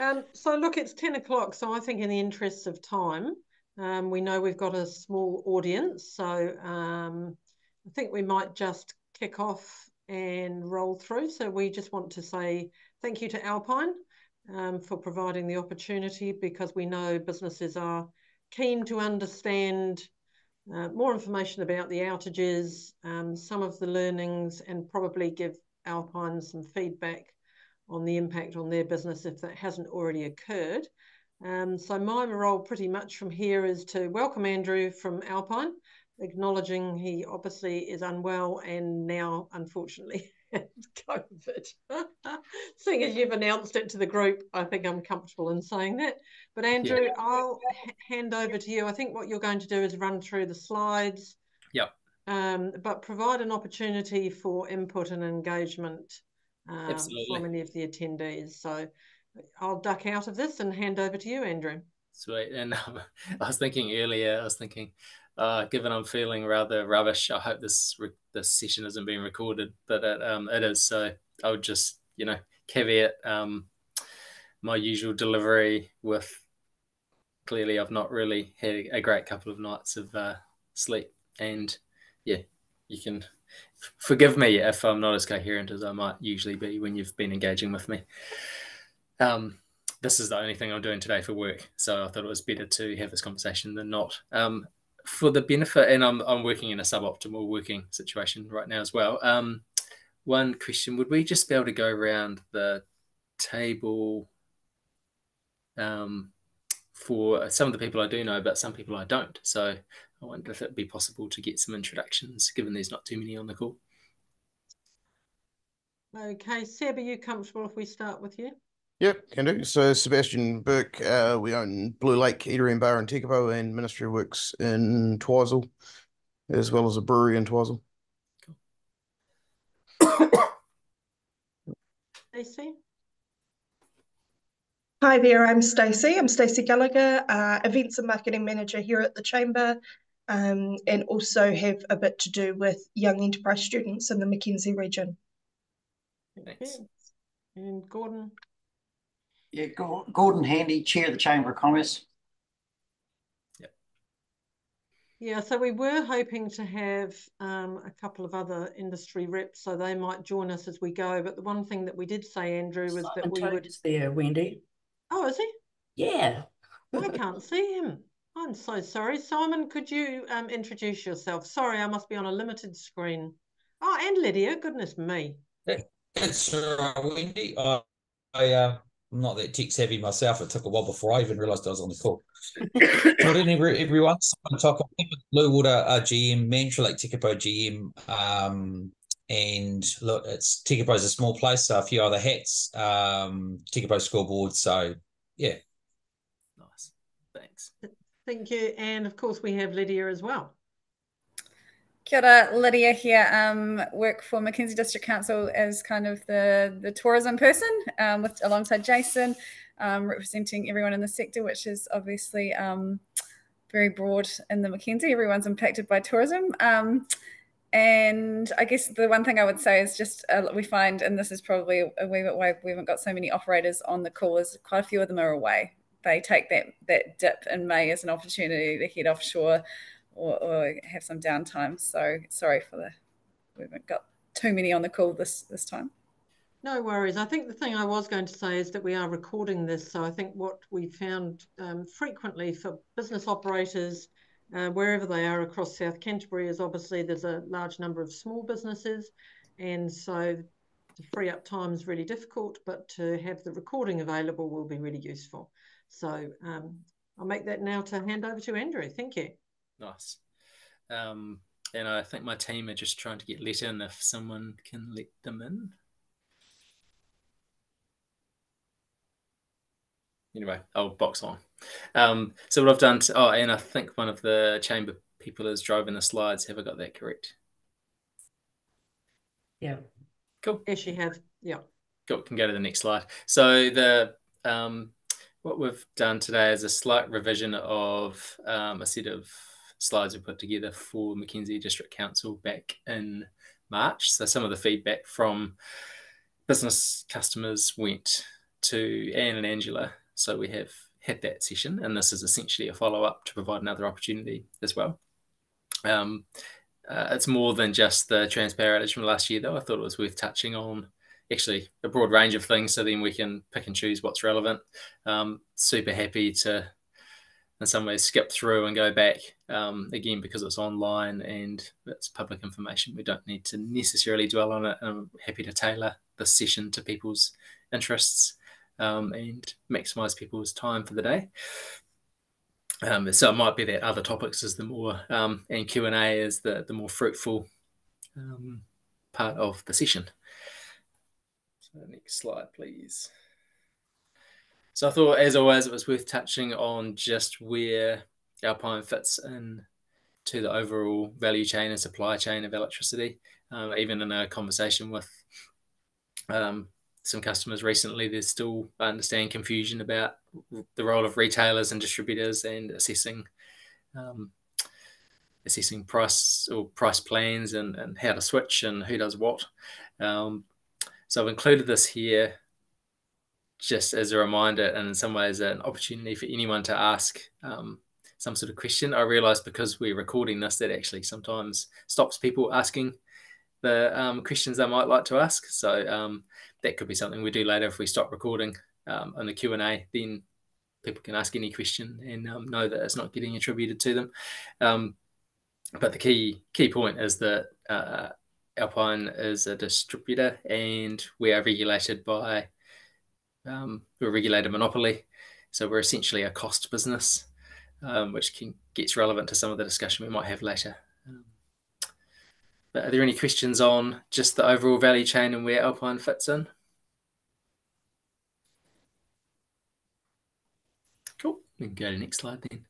Um, so look, it's 10 o'clock. So I think in the interests of time, um, we know we've got a small audience. So um, I think we might just kick off and roll through. So we just want to say thank you to Alpine um, for providing the opportunity because we know businesses are keen to understand uh, more information about the outages, um, some of the learnings, and probably give Alpine some feedback on the impact on their business if that hasn't already occurred. Um, so my role pretty much from here is to welcome Andrew from Alpine, acknowledging he obviously is unwell and now unfortunately COVID. Seeing as you've announced it to the group, I think I'm comfortable in saying that. But Andrew, yeah. I'll hand over to you. I think what you're going to do is run through the slides. Yep. Um, but provide an opportunity for input and engagement um, from any of the attendees. So I'll duck out of this and hand over to you, Andrew. Sweet. And um, I was thinking earlier, I was thinking, uh, given I'm feeling rather rubbish, I hope this this session isn't being recorded, but it, um, it is. So I would just, you know, caveat um, my usual delivery with clearly I've not really had a great couple of nights of uh, sleep. And yeah, you can forgive me if I'm not as coherent as I might usually be when you've been engaging with me. Um, this is the only thing I'm doing today for work, so I thought it was better to have this conversation than not. Um, for the benefit, and I'm I'm working in a suboptimal working situation right now as well. Um, one question: Would we just be able to go around the table um, for some of the people I do know, but some people I don't? So I wonder if it'd be possible to get some introductions, given there's not too many on the call. Okay, Seb, are you comfortable if we start with you? Yep, can do. So Sebastian Burke, uh, we own Blue Lake Eatery and Bar in Tekapo and Ministry Works in Twizel, as well as a brewery in Twizel. Stacey? Hi there, I'm Stacey. I'm Stacey Gallagher, uh, Events and Marketing Manager here at the Chamber, um, and also have a bit to do with young enterprise students in the Mackenzie region. Thanks. And Gordon? Yeah, Gordon Handy, Chair of the Chamber of Commerce. Yep. Yeah, so we were hoping to have um, a couple of other industry reps, so they might join us as we go. But the one thing that we did say, Andrew, was Simon that we Toad would. Is there, Wendy? Oh, is he? Yeah. I can't see him. I'm so sorry. Simon, could you um, introduce yourself? Sorry, I must be on a limited screen. Oh, and Lydia, goodness me. That's uh, Wendy. I, I uh, I'm not that tech savvy myself. It took a while before I even realised I was on the call. Good evening, everyone. Simon Tucker, Blue Water uh, GM, Mantra Lake Tekapo GM. Um, and look, it's Tekapo is a small place, so a few other hats. Um, Tekapo scoreboard. So yeah. Thank you. And of course, we have Lydia as well. Kia ora, Lydia here. Um, work for Mackenzie District Council as kind of the, the tourism person um, with alongside Jason, um, representing everyone in the sector, which is obviously um, very broad in the Mackenzie. Everyone's impacted by tourism. Um, and I guess the one thing I would say is just uh, we find, and this is probably a wee bit why we haven't got so many operators on the call, is quite a few of them are away. They take that that dip in May as an opportunity to head offshore or, or have some downtime. So sorry for the we haven't got too many on the call this this time. No worries. I think the thing I was going to say is that we are recording this. So I think what we found um, frequently for business operators, uh, wherever they are across South Canterbury, is obviously there's a large number of small businesses. And so to free up time is really difficult, but to have the recording available will be really useful. So um, I'll make that now to hand over to Andrew. Thank you. Nice. Um, and I think my team are just trying to get let in if someone can let them in. Anyway, I'll box on. Um, so what I've done, to, oh, and I think one of the chamber people is driving the slides. Have I got that correct? Yeah. Cool. Yes, you have. Yeah. Cool. Can go to the next slide. So the um, what we've done today is a slight revision of um, a set of slides we put together for Mackenzie District Council back in March. So some of the feedback from business customers went to Anne and Angela. So we have had that session, and this is essentially a follow up to provide another opportunity as well. Um, uh, it's more than just the transparent from last year, though. I thought it was worth touching on actually a broad range of things so then we can pick and choose what's relevant. Um, super happy to, in some ways, skip through and go back um, again because it's online and it's public information. We don't need to necessarily dwell on it. I'm happy to tailor the session to people's interests um, and maximize people's time for the day. Um, so it might be that other topics is the more um, and Q and A is the the more fruitful um, part of the session. Next slide, please. So I thought, as always, it was worth touching on just where Alpine fits in to the overall value chain and supply chain of electricity. Um, even in a conversation with um, some customers recently, there's still, I understand, confusion about the role of retailers and distributors and assessing um, assessing price or price plans and, and how to switch and who does what. Um, so I've included this here just as a reminder and in some ways an opportunity for anyone to ask um, some sort of question. I realize because we're recording this that actually sometimes stops people asking the um, questions they might like to ask. So um, that could be something we do later if we stop recording um, on the Q and A. Then people can ask any question and um, know that it's not getting attributed to them. Um, but the key key point is that uh, Alpine is a distributor and we are regulated by um, a regulated monopoly. So we're essentially a cost business, which can, gets relevant to some of the discussion we might have later. But are there any questions on just the overall value chain and where Alpine fits in? Cool. We can go to the next slide then.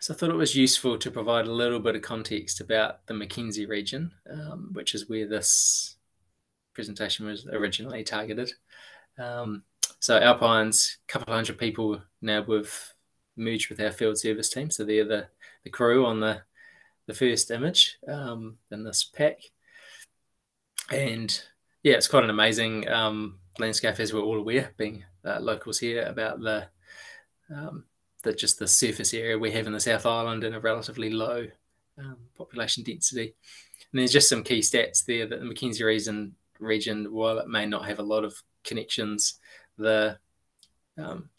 So I thought it was useful to provide a little bit of context about the Mackenzie region, um, which is where this presentation was originally targeted. Um, so Alpine's a couple of hundred people now we've merged with our field service team. So they're the, the crew on the the first image um, in this pack. And yeah, it's quite an amazing um, landscape, as we're all aware, being uh, locals here, about the um, the just the surface area we have in the South Island and a relatively low um, population density. And there's just some key stats there that the Mackenzie region, region, while it may not have a lot of connections, the um,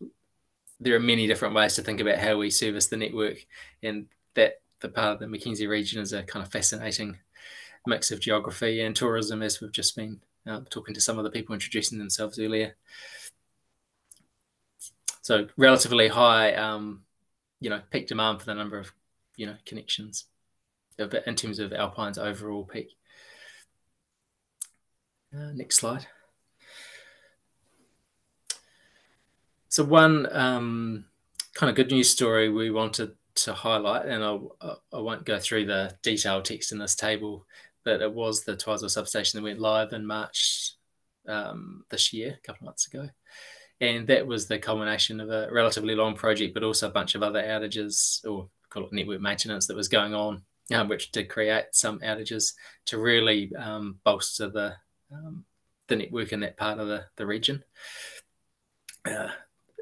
there are many different ways to think about how we service the network, and that the part of the Mackenzie region is a kind of fascinating mix of geography and tourism, as we've just been uh, talking to some of the people introducing themselves earlier. So relatively high, um, you know, peak demand for the number of, you know, connections in terms of Alpine's overall peak. Uh, next slide. So one um, kind of good news story we wanted to highlight, and I'll, I won't go through the detailed text in this table, but it was the Twizel substation that went live in March um, this year, a couple of months ago. And that was the culmination of a relatively long project, but also a bunch of other outages or call it network maintenance that was going on, um, which did create some outages to really um, bolster the um, the network in that part of the, the region. Uh,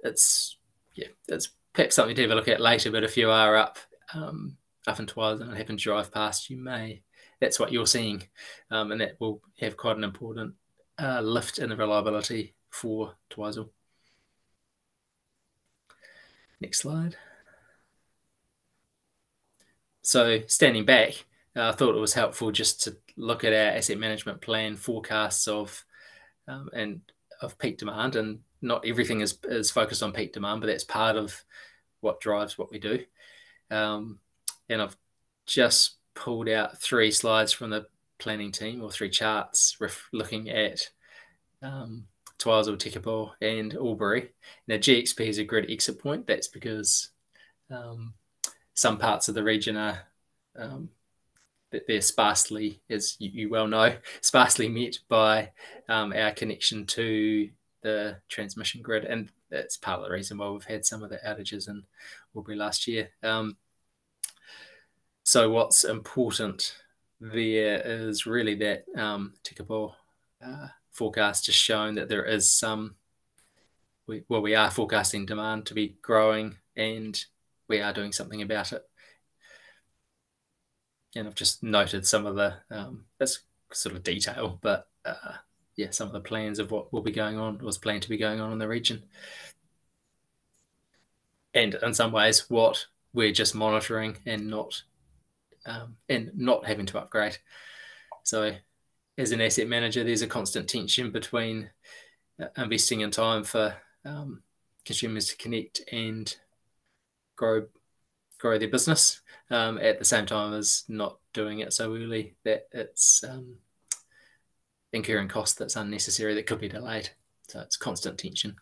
it's yeah, it's perhaps something to have a look at later. But if you are up um, up in Twizel and happen to drive past, you may that's what you're seeing, um, and that will have quite an important uh, lift in the reliability for Twizel. Next slide. So standing back, uh, I thought it was helpful just to look at our asset management plan forecasts of um, and of peak demand and not everything is, is focused on peak demand, but that's part of what drives what we do. Um, and I've just pulled out three slides from the planning team or three charts ref- looking at um, Twizel, Tekapo, and Albury. Now, GXP is a grid exit point. That's because um, some parts of the region are um, they're sparsely, as you, you, well know, sparsely met by um, our connection to the transmission grid, and that's part of the reason why we've had some of the outages in Albury last year. Um, so what's important there is really that um, Tekapo uh, forecast just shown that there is some. We, well, we are forecasting demand to be growing, and we are doing something about it. And I've just noted some of the um, that's sort of detail, but uh, yeah, some of the plans of what will be going on, was planned to be going on in the region. And in some ways, what we're just monitoring and not um, and not having to upgrade. So, as an asset manager, there's a constant tension between uh, investing in time for um, consumers to connect and grow grow their business um, at the same time as not doing it so early that it's um, incurring cost that's unnecessary that could be delayed. So it's constant tension.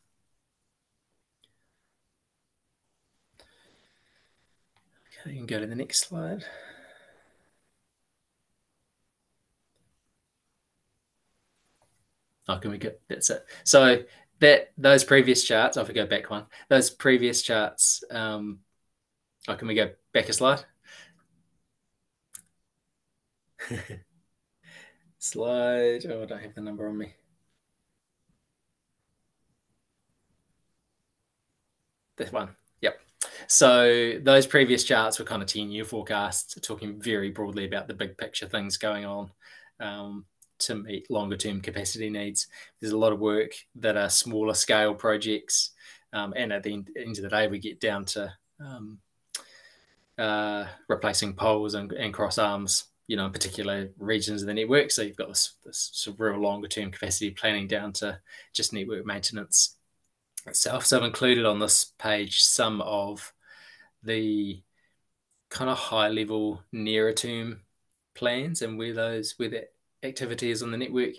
Okay, you can go to the next slide. Oh, can we get that's it? So that those previous charts, I'll go back one. Those previous charts, um, oh, can we go back a slide? Slide. Oh, I don't have the number on me. This one. Yep. So those previous charts were kind of 10 year forecasts, talking very broadly about the big picture things going on um, to meet longer term capacity needs. There's a lot of work that are smaller scale projects. Um, and at the end, end, of the day, we get down to um, uh, replacing poles and, and cross arms you know, in particular regions of the network. So you've got this, this sort of real longer term capacity planning down to just network maintenance itself. So I've included on this page some of the kind of high level nearer term plans and where those where that activity is on the network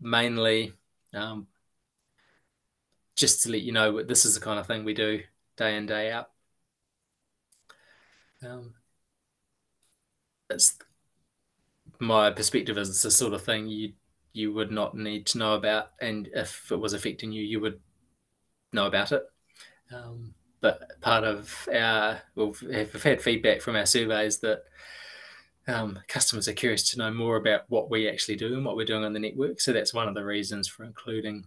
mainly um, just to let you know this is the kind of thing we do day in day out um, it's my perspective is it's the sort of thing you you would not need to know about, and if it was affecting you, you would know about it. Um, but part of our we've, we've had feedback from our surveys that um, customers are curious to know more about what we actually do and what we're doing on the network. So that's one of the reasons for including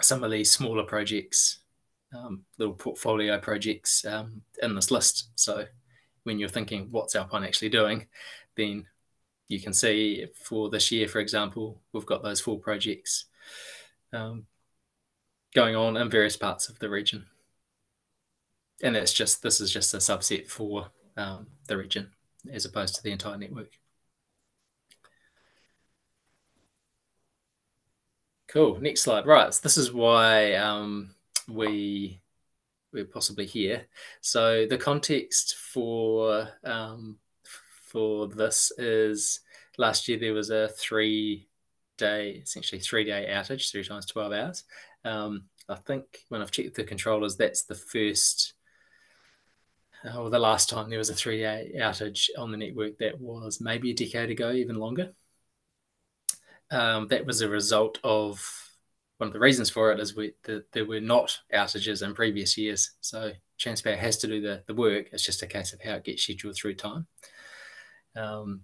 some of these smaller projects, um, little portfolio projects um, in this list. So when you're thinking, what's Alpine actually doing, then you can see for this year, for example, we've got those four projects um, going on in various parts of the region. And that's just, this is just a subset for um, the region as opposed to the entire network. Cool. Next slide. Right. So this is why um, we we're possibly here. So the context for um, for this is last year there was a three day, essentially three day outage, three times 12 hours. Um, I think when I've checked the controllers, that's the first uh, or the last time there was a three day outage on the network that was maybe a decade ago, even longer. Um, that was a result of one of the reasons for it is we, the, there were not outages in previous years. So Transpower has to do the, the work. It's just a case of how it gets scheduled through time. Um,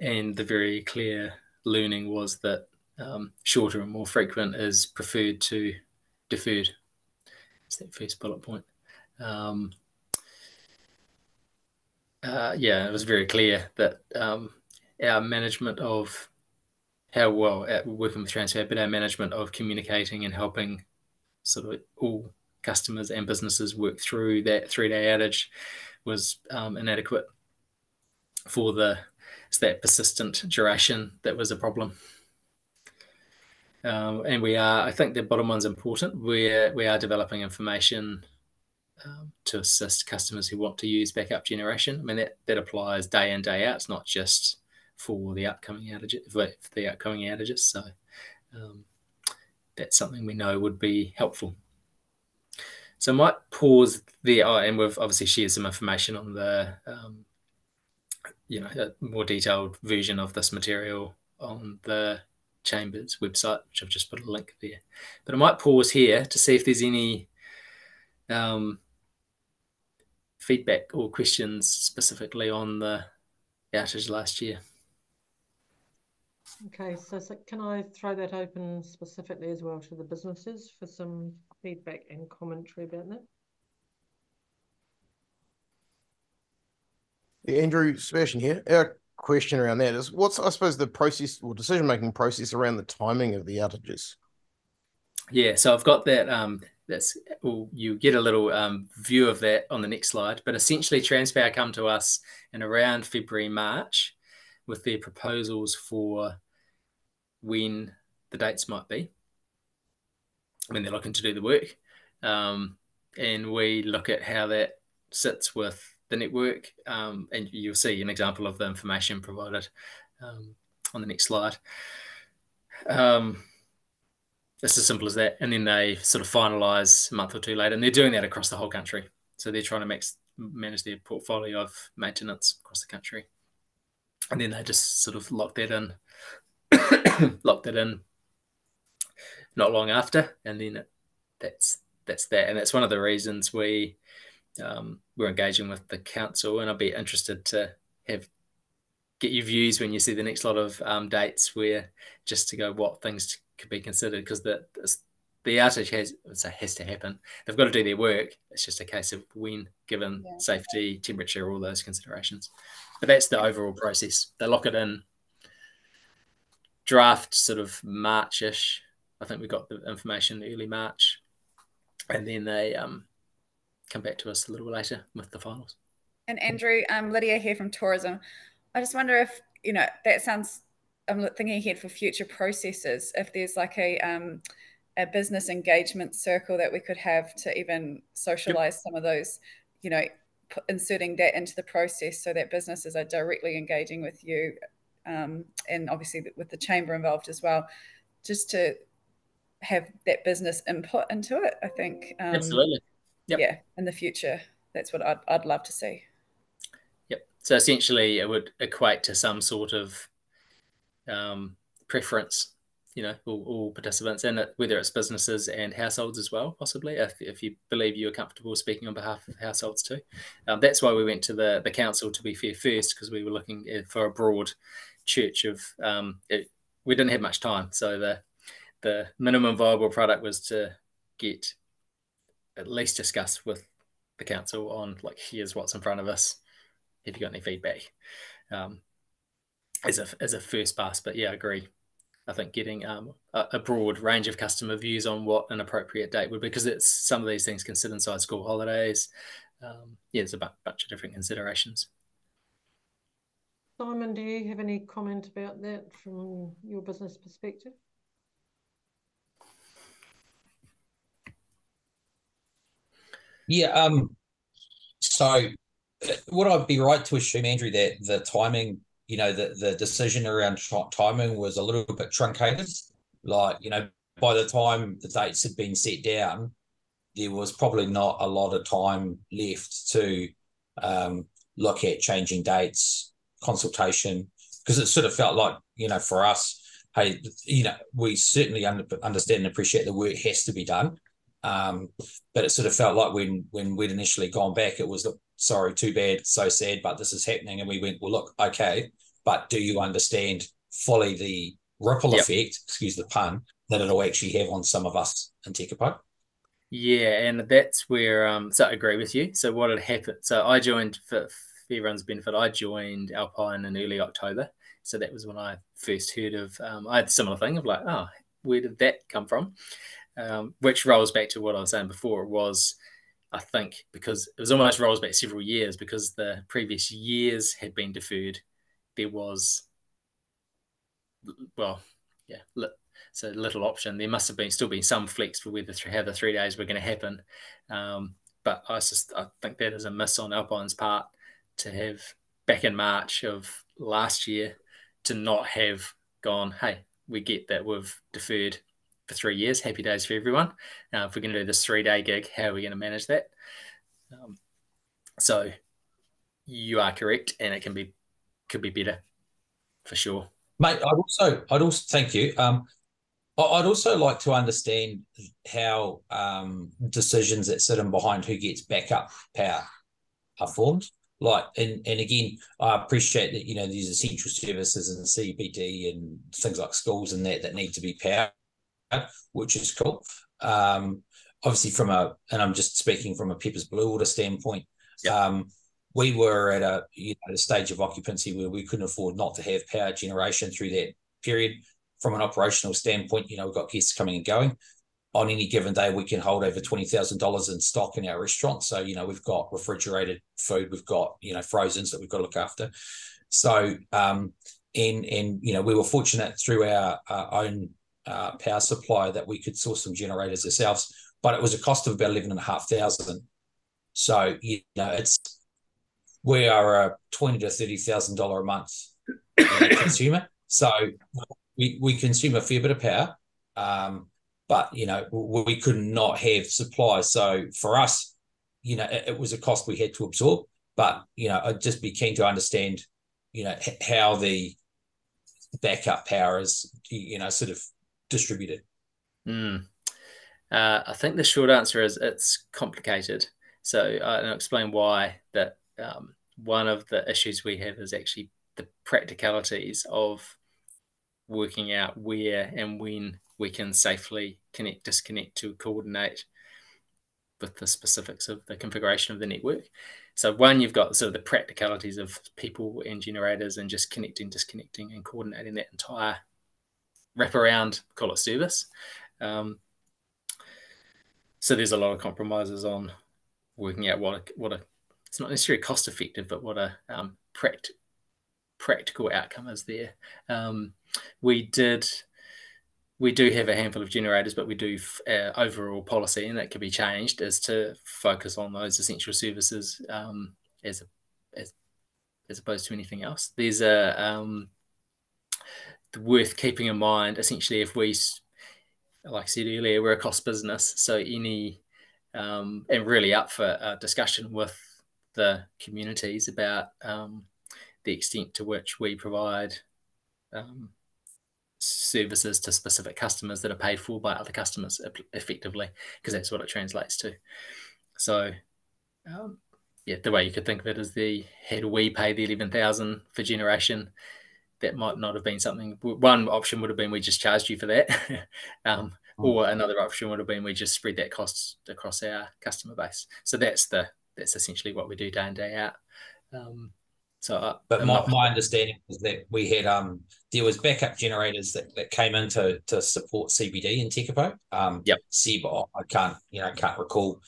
and the very clear learning was that um, shorter and more frequent is preferred to deferred. It's that first bullet point. Um, uh, yeah, it was very clear that um, our management of how well at working with Transpower, but our management of communicating and helping sort of all customers and businesses work through that three day outage was um, inadequate for the it's that persistent duration that was a problem. Um, and we are, I think the bottom one's important. We're, we are developing information um, to assist customers who want to use backup generation. I mean, that, that applies day in, day out. It's not just for the upcoming outages, for the upcoming outages. So um, that's something we know would be helpful. So I might pause there, oh, and we've obviously shared some information on the um, you know a more detailed version of this material on the Chambers website, which I've just put a link there. But I might pause here to see if there's any um, feedback or questions specifically on the outage last year. Okay, so, so can I throw that open specifically as well to the businesses for some feedback and commentary about that? Yeah, Andrew, Sebastian here. Our question around that is what's, I suppose, the process or decision making process around the timing of the outages? Yeah, so I've got that. Um, that's well, you get a little um, view of that on the next slide. But essentially, Transpower come to us in around February, March with their proposals for when the dates might be when they're looking to do the work. Um, and we look at how that sits with the network. Um, and you'll see an example of the information provided um, on the next slide. Um, it's as simple as that. And then they sort of finalize a month or two later, and they're doing that across the whole country. So they're trying to max, manage their portfolio of maintenance across the country. And then they just sort of lock that in, lock that in not long after. And then it, that's that's that. And that's one of the reasons we um, we're engaging with the council. And I'd be interested to have get your views when you see the next lot of um, dates where just to go what things could be considered because the the outage has has to happen. They've got to do their work. It's just a case of when, given yeah. safety, temperature, all those considerations. But that's the overall process. They lock it in. Draft sort of Marchish. I think we got the information early March, and then they um, come back to us a little later with the finals. And Andrew, um, Lydia here from Tourism. I just wonder if you know that sounds I'm thinking ahead for future processes. If there's like a um, a business engagement circle that we could have to even socialize yep. some of those, you know, inserting that into the process so that businesses are directly engaging with you, um, and obviously with the chamber involved as well, just to have that business input into it. I think um, absolutely, yep. yeah, in the future, that's what I'd I'd love to see. Yep. So essentially, it would equate to some sort of um, preference, you know, all, all participants in it, whether it's businesses and households as well, possibly, if, if you believe you're comfortable speaking on behalf of households too. Um, that's why we went to the, the council to be fair first, because we were looking for a broad church of, um, it, we didn't have much time. So the, the minimum viable product was to get at least discuss with the council on like, here's what's in front of us. Have you got any feedback? Um, as a as a first pass. But yeah, I agree. I think getting um, a, a, broad range of customer views on what an appropriate date would be, because it's some of these things can sit inside school holidays. Um, yeah, there's a b- bunch of different considerations. Simon, do you have any comment about that from your business perspective? Yeah. Um. So, uh, would I be right to assume, Andrew, that the timing you know, the, the decision around timing was a little bit truncated. Like, you know, by the time the dates had been set down, there was probably not a lot of time left to um, look at changing dates, consultation, because it sort of felt like, you know, for us, hey, you know, we certainly under, understand and appreciate the work has to be done. Um, but it sort of felt like when when we'd initially gone back, it was sorry, too bad, so sad, but this is happening. And we went, well, look, okay, but do you understand fully the ripple yep. effect, excuse the pun, that it'll actually have on some of us in Tekapo? Yeah, and that's where um so I agree with you. So what had happened? So I joined for, for everyone's benefit. I joined Alpine in early October. So that was when I first heard of. Um, I had a similar thing of like, oh, where did that come from? Um, which rolls back to what I was saying before. It was I think because it was almost rolls back several years because the previous years had been deferred. There was, well, yeah, it's a little option. There must have been still been some flex for whether how the three days were going to happen. Um, but I just I think that is a miss on Alpine's part to have back in March of last year to not have gone. Hey, we get that we've deferred for three years. Happy days for everyone. Uh, if we're going to do this three day gig, how are we going to manage that? Um, so you are correct, and it can be could be better for sure, mate. I'd also I'd also thank you. Um, I'd also like to understand how um, decisions that sit in behind who gets backup power are formed. like and and again i appreciate that you know these essential services and cbd and things like schools and that that need to be powered which is cool um obviously from a and i'm just speaking from a peppers blue water standpoint yep. um we were at a you know a stage of occupancy where we couldn't afford not to have power generation through that period from an operational standpoint you know we've got guests coming and going on any given day, we can hold over twenty thousand dollars in stock in our restaurant. So you know we've got refrigerated food, we've got you know frozens that we've got to look after. So um, and and you know we were fortunate through our, our own uh, power supply that we could source some generators ourselves, but it was a cost of about eleven and a half thousand. So you know it's we are a twenty to thirty thousand dollar a month consumer. So we we consume a fair bit of power. Um, but you know we could not have supply. So for us, you know, it, it, was a cost we had to absorb. But you know, I'd just be keen to understand, you know, how the backup power is, you know, sort of distributed. Mm. Uh, I think the short answer is it's complicated. So I'll explain why. That um, one of the issues we have is actually the practicalities of working out where and when we can safely connect, disconnect to coordinate with the specifics of the configuration of the network. So one, you've got sort of the practicalities of people and generators and just connecting, disconnecting and coordinating that entire wraparound, call it service. Um, so there's a lot of compromises on working out what a, what a it's not necessarily cost effective, but what a um, pract- practical outcome is there. Um, we did we do have a handful of generators, but we do uh, overall policy, and that can be changed, is to focus on those essential services um, as, a, as as opposed to anything else. There's a um, worth keeping in mind. Essentially, if we, like I said earlier, we're a cost business, so any um, and really up for a discussion with the communities about um, the extent to which we provide um, services to specific customers that are paid for by other customers effectively because that's what it translates to so um, yeah the way you could think of it is the had we pay the 11000 for generation that might not have been something one option would have been we just charged you for that um, hmm. or another option would have been we just spread that cost across our customer base so that's the that's essentially what we do day in day out um, so, uh, but my, my understanding is that we had um there was backup generators that, that came in to, to support CBD in Tekapo. Um, yep. Seb, I can't you know can't recall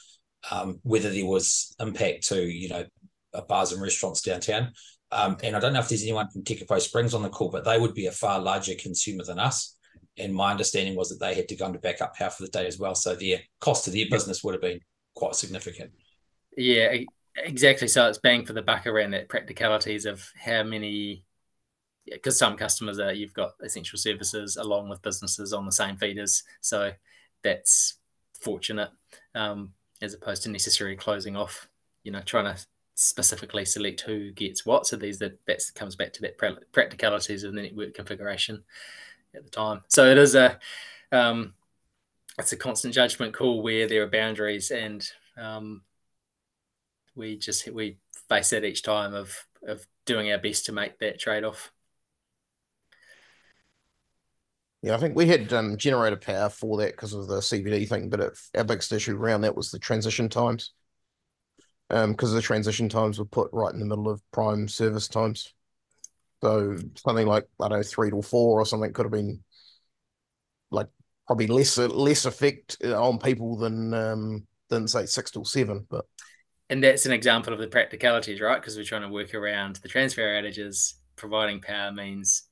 um whether there was impact to you know bars and restaurants downtown. Um, and I don't know if there's anyone from Tekapo Springs on the call, but they would be a far larger consumer than us. And my understanding was that they had to go into backup power for the day as well. So their cost to their business would have been quite significant. Yeah, Exactly. So it's bang for the buck around that practicalities of how many, because some customers are you've got essential services along with businesses on the same feeders. So that's fortunate, um, as opposed to necessarily closing off. You know, trying to specifically select who gets what. So these that that comes back to that practicalities of the network configuration at the time. So it is a um, it's a constant judgment call where there are boundaries and um, we just we face that each time of of doing our best to make that trade off. Yeah, I think we had um, generator power for that because of the CBD thing, but it, our biggest issue around that was the transition times. Um, because the transition times were put right in the middle of prime service times. So something like I don't know three to four or something could have been like probably less less effect uh, on people than um than say six till seven, but and that's an example of the practicalities, right? Because we're trying to work around the Transpower outages. Providing power means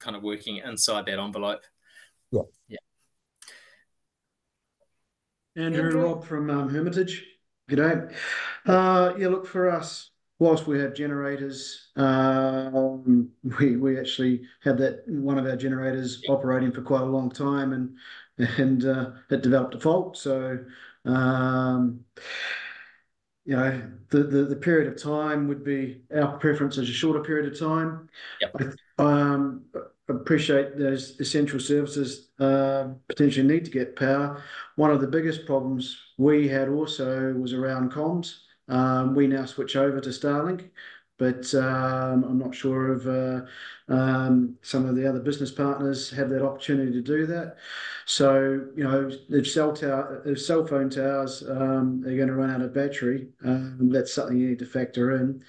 kind of working inside that envelope. Yeah. Yeah. Andrew, Andrew? Rob from um, Hermitage. G'day. Uh, yeah, look, for us, whilst we have generators, um, we, we actually had that one of our generators operating for quite a long time and and uh, it developed a fault. So um, you know, the, the, the period of time would be our preference is a shorter period of time. Yep. Appreciate those essential services uh, potentially need to get power. One of the biggest problems we had also was around comms. Um, we now switch over to Starlink, but um, I'm not sure if uh, um, some of the other business partners have that opportunity to do that. So, you know, if cell tower, if cell phone towers um, are going to run out of battery, um, that's something you need to factor in.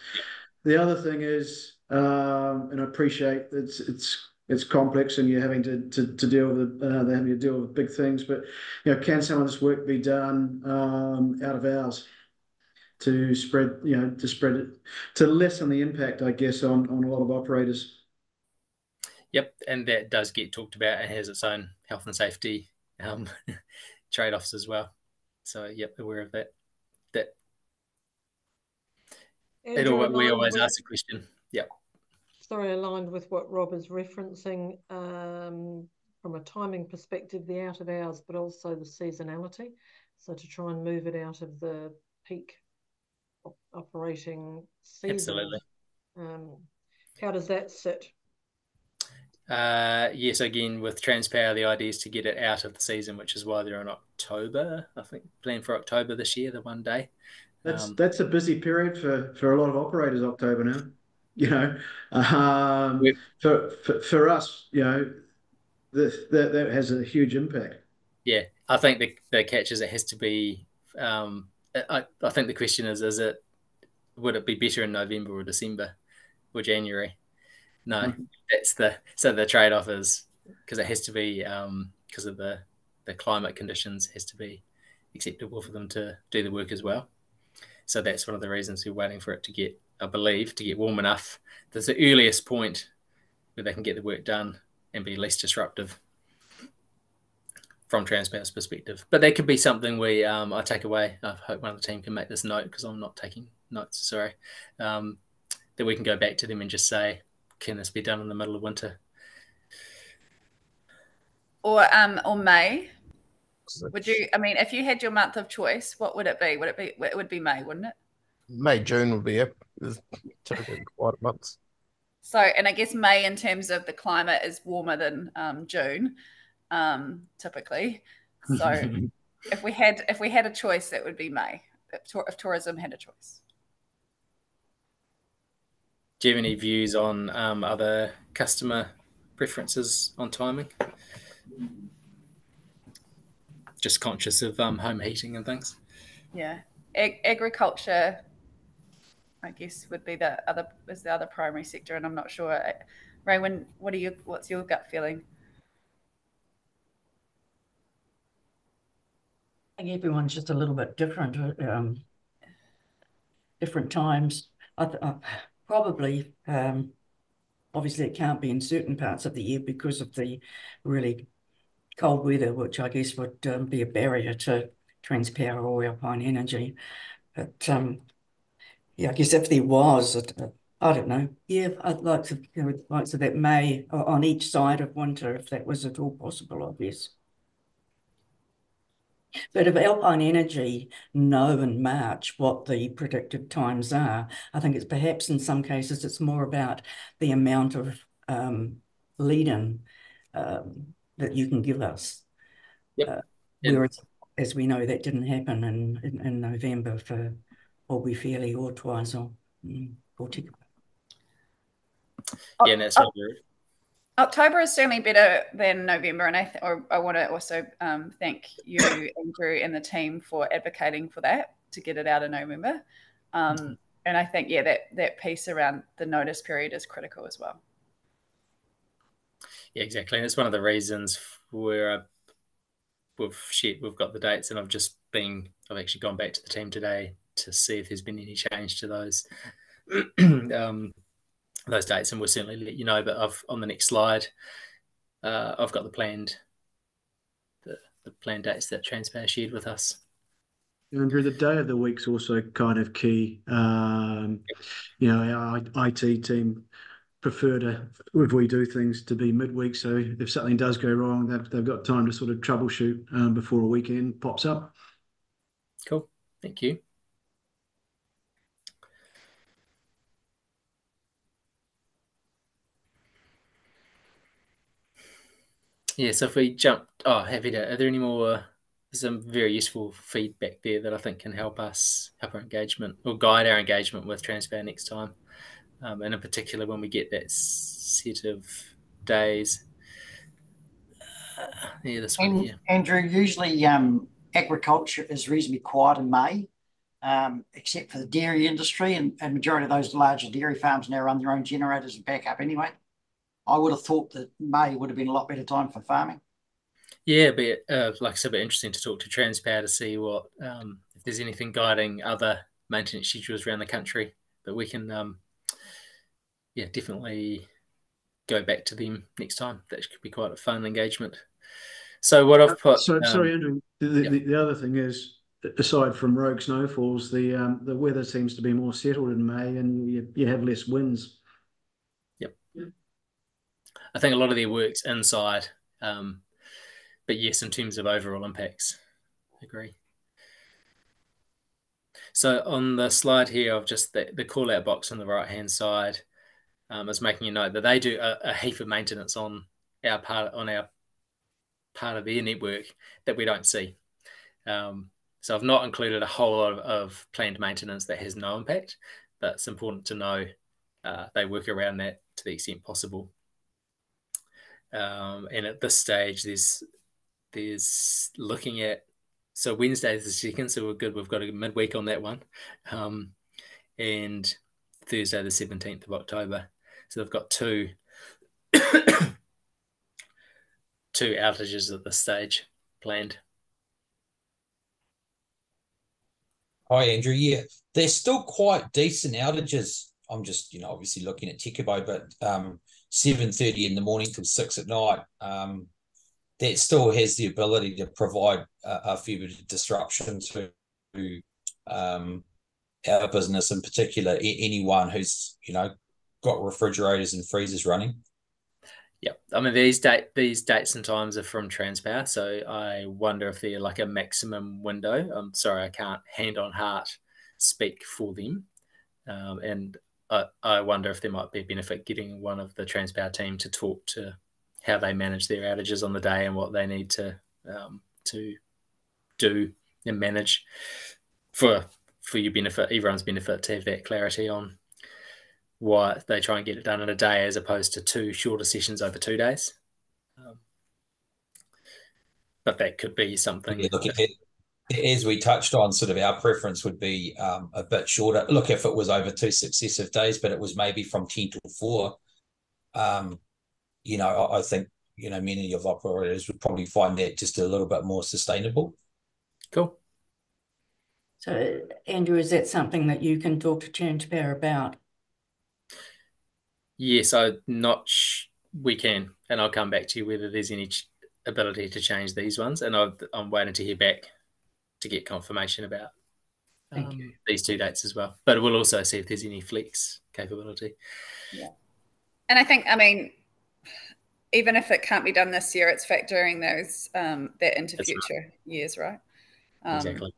The other thing is, and I appreciate it's it's it's complex and you're having to to, to deal with uh, they're having to deal with big things, but you know, can some of this work be done um, out of hours? to spread, you know, to spread it, to lessen the impact, I guess, on, on a lot of operators. Yep, and that does get talked about and has its own health and safety um, trade-offs as well. So, yep, aware of that. That it all, we always ask the question. Yep. Sorry, aligned with what Rob is referencing um, from a timing perspective, the out of hours, but also the seasonality. So to try and move it out of the peak operating season. Absolutely. Um, how does that sit? Uh, yes, again with Transpower, the idea is to get it out of the season, which is why they're in October. I think planned for October this year, the one day. That's um, that's a busy period for for a lot of operators. October now, you know, um, for, for for us, you know, this, that that has a huge impact. Yeah, I think the the catch is it has to be um, I, I think the question is: Is it would it be better in November or December or January? No, mm-hmm. that's the so the trade off is because it has to be because um, of the the climate conditions has to be acceptable for them to do the work as well. So that's one of the reasons we're waiting for it to get, I believe, to get warm enough. That's the earliest point where they can get the work done and be less disruptive from Transpower's perspective. But that could be something we um, I take away. I hope one of the team can make this note because I'm not taking notes. Sorry, um, that we can go back to them and just say, can this be done in the middle of winter? Or um, or May. Would you? I mean, if you had your month of choice, what would it be? Would it be? It would be May, wouldn't it? May, June would be it. Typically quiet months. So, and I guess May, in terms of the climate, is warmer than um, June um, typically. So if we had if we had a choice, it would be May. If, if tourism had a choice. Do you have any views on um, other customer preferences on timing? Just conscious of um, home heating and things. Yeah, Ag- agriculture, I guess, would be the other is the other primary sector, and I'm not sure. Raewyn, what are you? What's your gut feeling? I think everyone's just a little bit different, um, different times. I, I probably, um, obviously, it can't be in certain parts of the year because of the really cold weather, which I guess would um, be a barrier to Transpower or Alpine Energy. But um, yeah, I guess if there was, I don't know. Yeah, I'd like to, you know, like to that May on each side of winter, if that was at all possible, I guess. But if Alpine Energy know in March what the predicted times are, I think it's perhaps in some cases it's more about the amount of um, lead-in um, that you can give us. Yep. Uh, whereas, as we know, that didn't happen in, in, in November for Albury Fairlie or Twizel mm, or Tekapo. Yeah, that's oh, October is certainly better than November, and I th- or I want to also um, thank you, Andrew, and the team for advocating for that to get it out of November. Um, and I think yeah, that that piece around the notice period is critical as well. Yeah, exactly, and it's one of the reasons where I, we've shared, we've got the dates, and I've just been I've actually gone back to the team today to see if there's been any change to those. um, those dates, and we'll certainly let you know. But I've on the next slide, uh, I've got the planned the, the planned dates that Transpower shared with us. Andrew, the day of the week's also kind of key. Um, you know, our IT team prefer to, if we do things, to be midweek. So if something does go wrong, they've, they've got time to sort of troubleshoot um, before a weekend pops up. Cool. Thank you. Yeah, so if we jump, oh, happy to. Are there any more some very useful feedback there that I think can help us help our engagement or guide our engagement with Transpower next time, um, and in particular when we get that set of days. Uh, yeah, this one here. Andrew, usually um, agriculture is reasonably quiet in May, um, except for the dairy industry, and, and majority of those larger dairy farms now run their own generators and backup anyway. I would have thought that May would have been a lot better time for farming. Yeah, but uh, like I said, but interesting to talk to Transpower to see what um, if there's anything guiding other maintenance schedules around the country that we can, um, yeah, definitely go back to them next time. That could be quite a fun engagement. So what I've put. So, um, sorry, Andrew. The, the, the, other thing is, aside from rogue snowfalls, the um, the weather seems to be more settled in May, and you, you have less winds. I think a lot of their work's inside. Um, but yes, in terms of overall impacts, I agree. So on the slide here of just the, the call out box on the right hand side um, is making a note that they do a, a, heap of maintenance on our part on our part of their network that we don't see. Um, so I've not included a whole lot of, of, planned maintenance that has no impact, but it's important to know uh, they work around that to the extent possible. Um, and at this stage, there's there's looking at so Wednesday is the second, so we're good. We've got a midweek on that one, um, and Thursday the seventeenth of October. So they've got two two outages at this stage planned. Hi Andrew, yeah, they're still quite decent outages. I'm just you know obviously looking at Tekapo, but um, seven thirty in the morning till six at night. Um, that still has the ability to provide a, a fair bit of disruption to um, our business, in particular, anyone who's you know got refrigerators and freezers running. Yeah, I mean these date these dates and times are from Transpower, so I wonder if they're like a maximum window. I'm sorry, I can't hand on heart speak for them, um, and I, wonder if there might be a benefit getting one of the Transpower team to talk to how they manage their outages on the day and what they need to um, to do and manage for for your benefit, everyone's benefit, to have that clarity on why they try and get it done in a day as opposed to two shorter sessions over two days. Um, but that could be something. Yeah, look, as we touched on, sort of our preference would be um, a bit shorter. Look, if it was over two successive days, but it was maybe from ten to four. Um, you know, I, I think you know many of your operators would probably find that just a little bit more sustainable. Cool. So, Andrew, is that something that you can talk to Transpower about? Yes, I not we can, and I'll come back to you whether there's any ability to change these ones, and i am waiting to hear back to get confirmation about um, these two dates as well. But we'll also see if there's any flex capability. Yeah, and I think I mean even if it can't be done this year, it's factoring those um, that into That's future right. years, right? Um, exactly.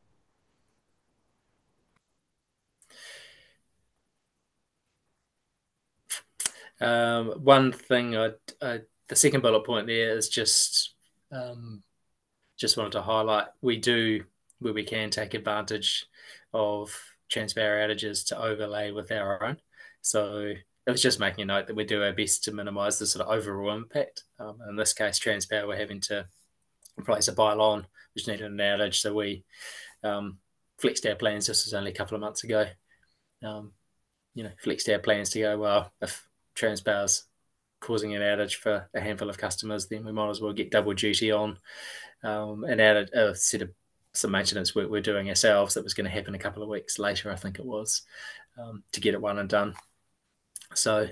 Um, one thing, I, the second bullet point there is just um, just wanted to highlight we do where we can take advantage of Transpower outages to overlay with our own. So it was just making a note that we do our best to minimise the sort of overall impact. Um, in this case, Transpower we're having to replace a pylon which needed an outage, so we um, flexed our plans. This was only a couple of months ago. Um, you know, flexed our plans to go well. If Transpower's causing an outage for a handful of customers, then we might as well get double duty on um, an a set of some maintenance work we're doing ourselves that was going to happen a couple of weeks later, I think it was, um, to get it one and done. So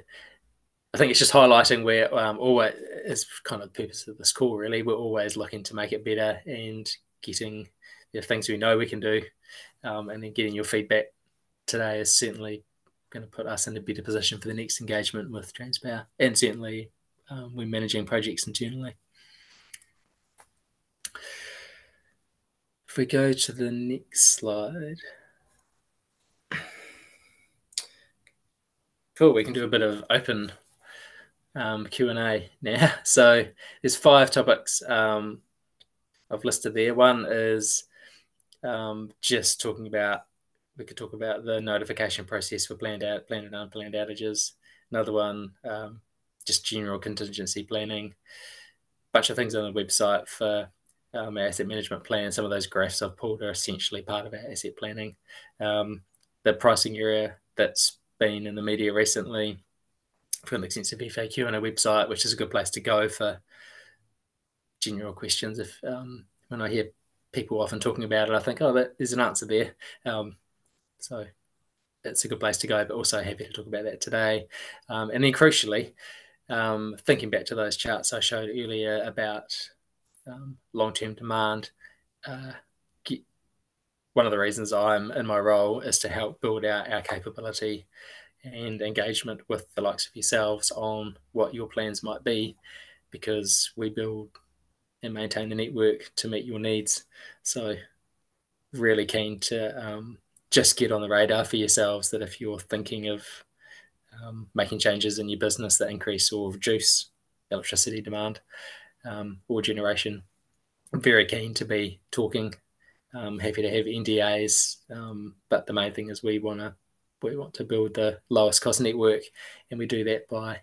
I think it's just highlighting where um, always is kind of the purpose of this call. Really, we're always looking to make it better and getting the things we know we can do, um, and then getting your feedback today is certainly going to put us in a better position for the next engagement with Transpower, and certainly um, we're managing projects internally. If we go to the next slide. Cool. We can do a bit of open um, Q and A now. So there's five topics um, I've listed there. One is um, just talking about we could talk about the notification process for planned out planned and unplanned outages. Another one, um, just general contingency planning. A Bunch of things on the website for um, asset management plan. Some of those graphs I've pulled are essentially part of our asset planning. Um, the pricing area that's been in the media recently. We've got an extensive FAQ on our website, which is a good place to go for general questions. If um, when I hear people often talking about it, I think, oh, that, there's an answer there. Um, so it's a good place to go, but also happy to talk about that today. Um, and then crucially, um, thinking back to those charts I showed earlier about um, long-term demand, uh, one of the reasons I'm in my role is to help build out our capability and engagement with the likes of yourselves on what your plans might be, because we build and maintain the network to meet your needs. So, really keen to um, just get on the radar for yourselves that if you're thinking of um, making changes in your business that increase or reduce electricity demand um, or generation, I'm very keen to be talking. Um, happy to have NDAs, um, but the main thing is we want to we want to build the lowest cost network, and we do that by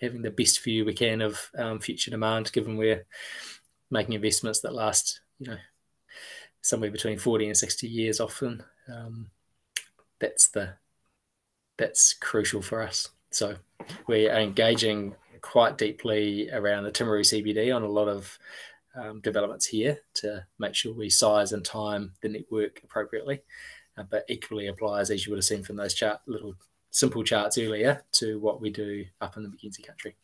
having the best view we can of um, future demand, given we're making investments that last, you know, somewhere between 40 and 60 years often. That's the that's crucial for us. So we are engaging quite deeply around the Timaru CBD on a lot of um, developments here to make sure we size and time the network appropriately, uh, but equally applies, as you would have seen from those chart little simple charts earlier, to what we do up in the Mackenzie country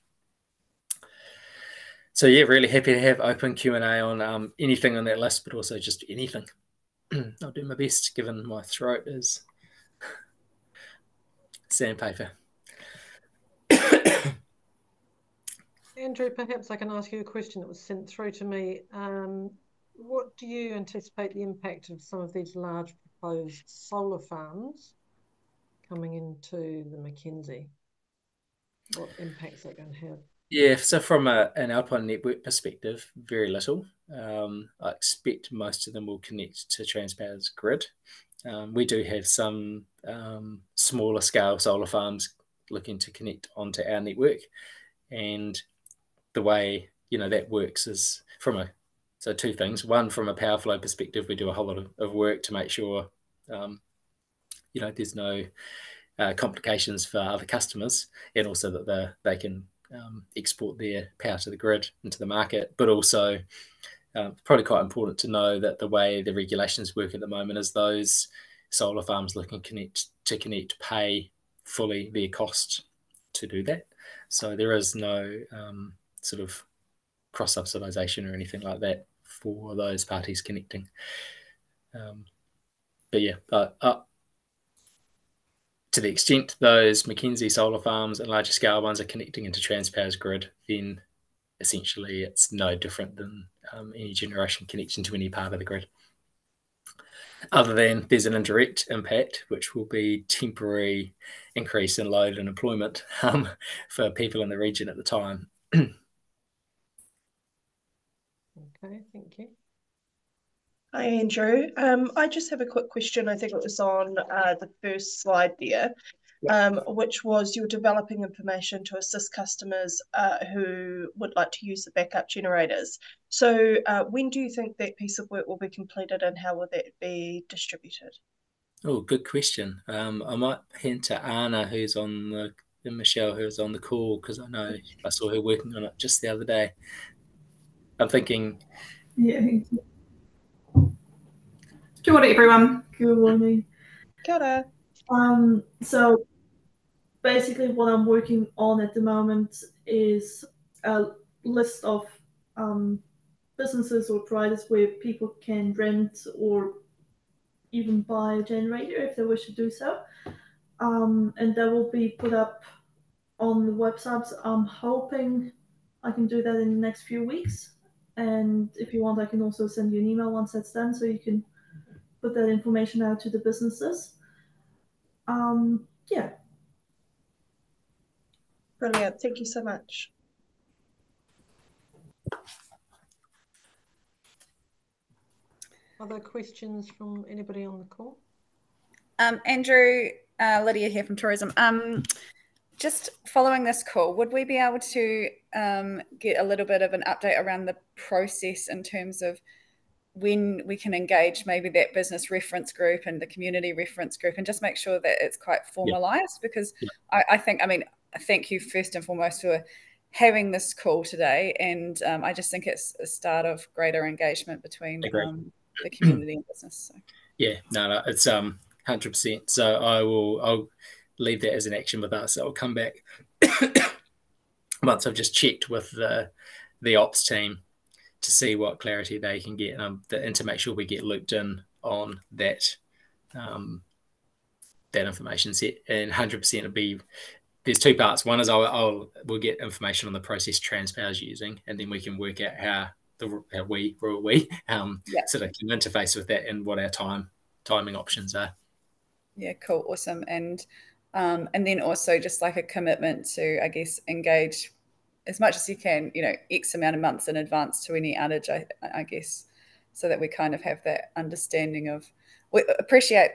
so yeah, really happy to have open Q and A on um, anything on that list, but also just anything. I'll do my best, given my throat is sandpaper. Andrew, perhaps I can ask you a question that was sent through to me. Um, what do you anticipate the impact of some of these large proposed solar farms coming into the Mackenzie? What impacts that going to have? Yeah, so from a, an Alpine network perspective, very little. Um, I expect most of them will connect to Transpower's grid. Um, we do have some um, smaller scale solar farms looking to connect onto our network, and the way you know that works is from a so two things. One, from a power flow perspective, we do a whole lot of, of work to make sure um, you know there's no uh, complications for other customers, and also that they they can um, export their power to the grid into the market, but also um, probably quite important to know that the way the regulations work at the moment is those solar farms looking connect to connect pay fully their cost to do that. So there is no um, sort of cross subsidization or anything like that for those parties connecting. Um, but yeah, uh, uh, to the extent those Mackenzie solar farms and larger scale ones are connecting into Transpower's grid, then essentially it's no different than um, any generation connection to any part of the grid. Other than there's an indirect impact, which will be temporary increase in load and employment um, for people in the region at the time. okay, thank you. Hi, Andrew. Um, I just have a quick question. I think it was on uh, the first slide there, um, which was you're developing information to assist customers uh, who would like to use the backup generators. So uh, when do you think that piece of work will be completed and how will that be distributed? Oh, good question. Um, I might hint to Anna, who's on the, and Michelle, who's on the call, because I know I saw her working on it just the other day. I'm thinking. Yeah. Kia ora, everyone. Good morning. Kia ora. Um, so basically what I'm working on at the moment is a list of um, businesses or providers where people can rent or even buy a generator if they wish to do so. Um, and that will be put up on the websites. I'm hoping I can do that in the next few weeks. And if you want, I can also send you an email once that's done so you can put that information out to the businesses. Um, yeah. Brilliant. Thank you so much. Other questions from anybody on the call? Um, Andrew, uh, Lydia here from Tourism. Um, just following this call, would we be able to um, get a little bit of an update around the process in terms of when we can engage maybe that business reference group and the community reference group and just make sure that it's quite formalized yeah. because yeah. I, I, think, I mean, thank you first and foremost for having this call today. And um, I just think it's a start of greater engagement between um, the community and business. So. Yeah, no, no, it's um 100%. So I will, I'll leave that as an action with us. I'll come back once I've just checked with the, the ops team to see what clarity they can get um, and to make sure we get looped in on that um, that information set. And 100% it'll be there's two parts. One is I'll, I'll we'll get information on the process Transpower's using, and then we can work out how the how we we um, yeah. sort of can interface with that and what our time timing options are. Yeah, cool, awesome, and um, and then also just like a commitment to I guess engage as much as you can, you know, X amount of months in advance to any outage, I, I guess, so that we kind of have that understanding of, we appreciate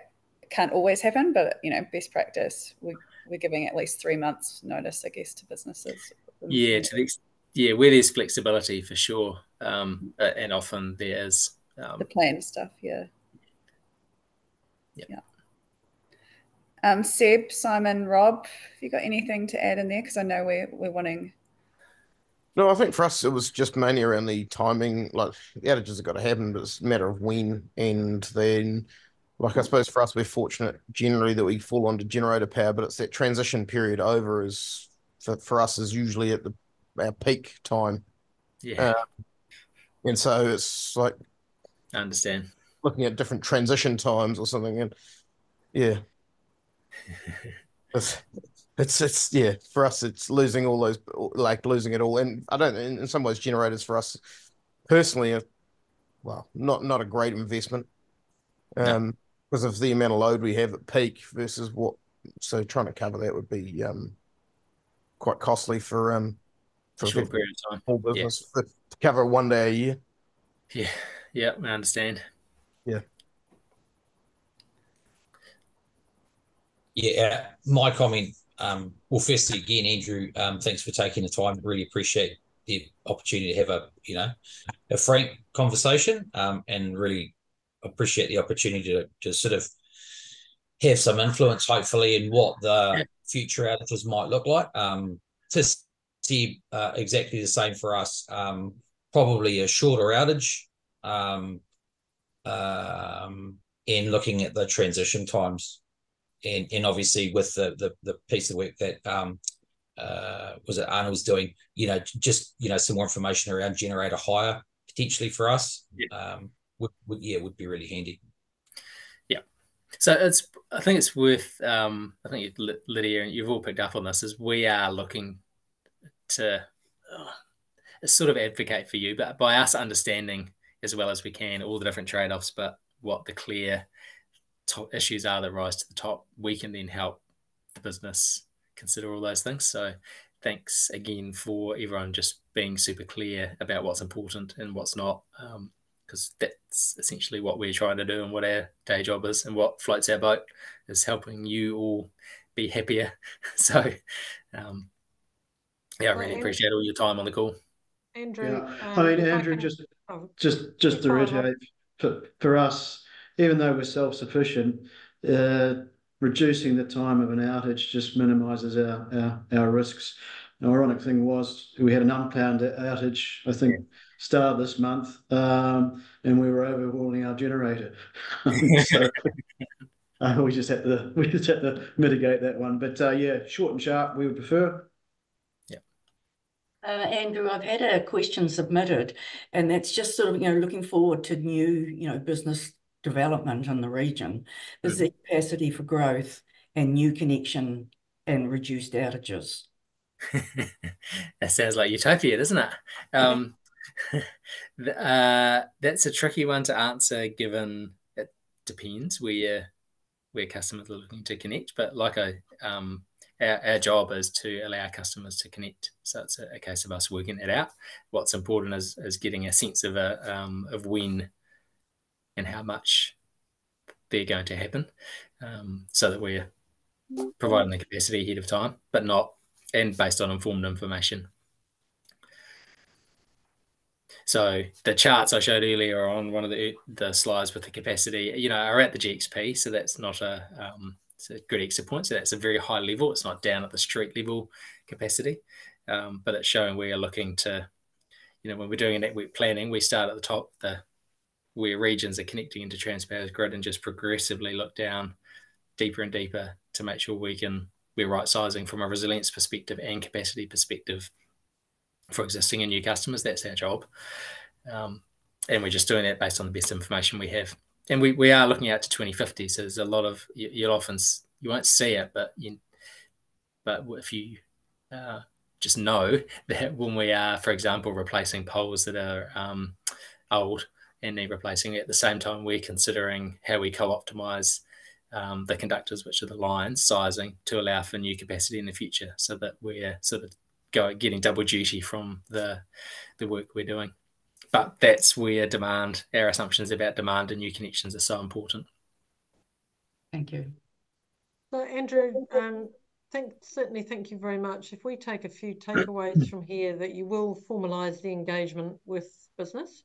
can't always happen, but, you know, best practice, we, we're giving at least three months notice, I guess, to businesses. Yeah, to the, yeah, where there's flexibility for sure. Um, and often there's um, the plan stuff. Yeah. Yeah. yeah. Um, Seb, Simon, Rob, have you got anything to add in there? Because I know we're, we're wanting no, I think for us it was just mainly around the timing. Like the outages have got to happen, but it's a matter of when. And then, like I suppose for us, we're fortunate generally that we fall onto generator power, but it's that transition period over is for, for us is usually at the our peak time. Yeah. Uh, and so it's like I understand looking at different transition times or something, and yeah. It's it's yeah for us it's losing all those like losing it all. And i don't in, in some ways generators for us personally are well not not a great investment. Um no. because of the amount of load we have at peak versus what so trying to cover that would be um quite costly for um for short period of time. business yeah. to cover one day a year. Yeah. Yeah i understand yeah yeah my comment um, well, firstly, again, Andrew, um, thanks for taking the time. Really appreciate the opportunity to have a you know a frank conversation, um, and really appreciate the opportunity to, to sort of have some influence, hopefully, in what the future outages might look like. Um, to see uh, exactly the same for us, um, probably a shorter outage, um, um, in looking at the transition times and and obviously with the the, the piece of work that um, uh, was it Arnold was doing, you know, just you know some more information around generator hire potentially for us, yeah. um, would, would yeah would be really handy. Yeah, so it's I think it's worth um, I think Lydia and you've all picked up on this is we are looking to uh, sort of advocate for you, but by us understanding as well as we can all the different trade offs, but what the clear issues are that rise to the top, we can then help the business consider all those things. So thanks again for everyone just being super clear about what's important and what's not, because um, that's essentially what we're trying to do and what our day job is and what floats our boat is helping you all be happier. so, um, yeah, I really well, appreciate all your time on the call. Andrew, yeah. Um, I mean, Andrew, I just, oh, just, just to reiterate, for, for us, even though we're self-sufficient, uh, reducing the time of an outage just minimises our, our, our risks. The ironic thing was we had an unplanned outage, I think, start this month, um, and we were overhauling our generator. so uh, we just had to we just had to mitigate that one. But uh, yeah, short and sharp, we would prefer. Yeah. Uh, Andrew, I've had a question submitted, and that's just sort of you know looking forward to new you know business development in the region is mm. the capacity for growth and new connection and reduced outages. that sounds like utopia, doesn't it? Um, uh, that's a tricky one to answer given it depends where where customers are looking to connect. But like I, um, our, our job is to allow customers to connect. So it's a, a, case of us working it out. What's important is, is getting a sense of a um, of when and how much they're going to happen, um, so that we're providing the capacity ahead of time, but not and based on informed information. So the charts I showed earlier on one of the the slides with the capacity, you know, are at the GXP. So that's not a um, it's a grid exit point. So that's a very high level. It's not down at the street level capacity, um, but it's showing we are looking to, you know, when we're doing a network planning, we start at the top, the where regions are connecting into Transpower's grid, and just progressively look down deeper and deeper to make sure we can we're right sizing from a resilience perspective and capacity perspective for existing and new customers. That's our job. Um, and we're just doing that based on the best information we have. And we, we are looking out to 2050. So there's a lot of, you, you'll often, you won't see it, but you, but if you uh, just know that when we are, for example, replacing poles that are um, old and need replacing at the same time, we're considering how we co-optimize um, the conductors, which are the lines sizing to allow for new capacity in the future so that we're sort of go getting double duty from the the work we're doing. But that's where demand, our assumptions about demand and new connections are so important. Thank you. So Andrew, um, thank certainly thank you very much. If we take a few takeaways from here, that you will formalise the engagement with business.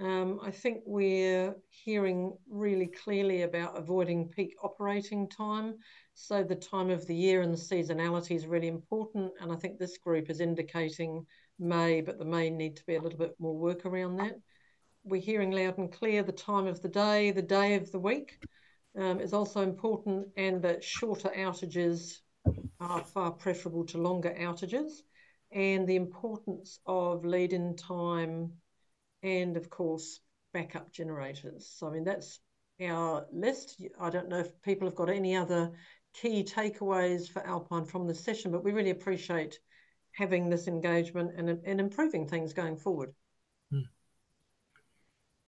Um, I think we're hearing really clearly about avoiding peak operating time so the time of the year and the seasonality is really important. And I think this group is indicating May, but there may need to be a little bit more work around that. We're hearing loud and clear the time of the day, the day of the week um, is also important, and that shorter outages are far preferable to longer outages, and the importance of lead in time and, of course, backup generators. So, I mean, that's our list. I don't know if people have got any other key takeaways for Alpine from the session, but we really appreciate having this engagement and, and improving things going forward.